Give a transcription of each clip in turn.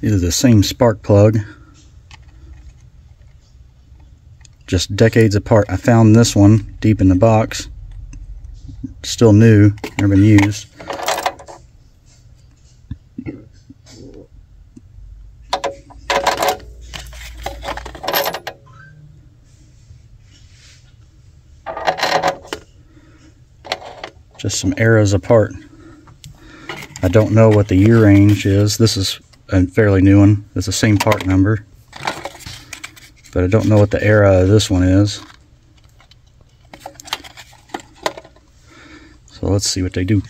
These are the same spark plug. Just decades apart. I found this one deep in the box. Still new, never been used. Just some eras apart. I don't know what the year range is. This is a fairly new one. It's the same part number. But I don't know what the era of this one is. So let's see what they do.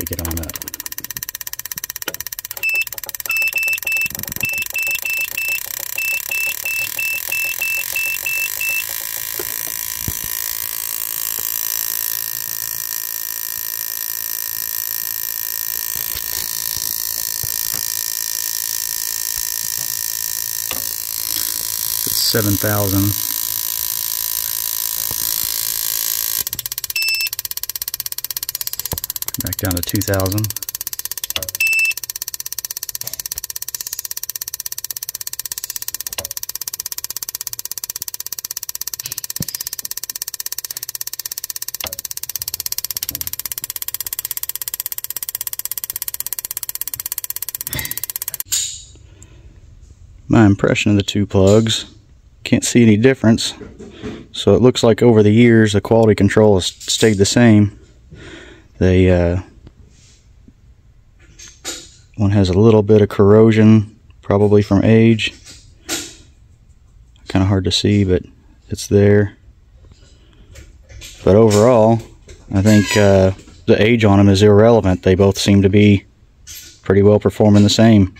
Take it on up. It's 7,000. Back down to 2,000. My impression of the two plugs, can't see any difference. So it looks like over the years the quality control has stayed the same. They uh, one has a little bit of corrosion, probably from age. Kind of hard to see, but it's there. But overall, I think uh, the age on them is irrelevant. They both seem to be pretty well performing the same.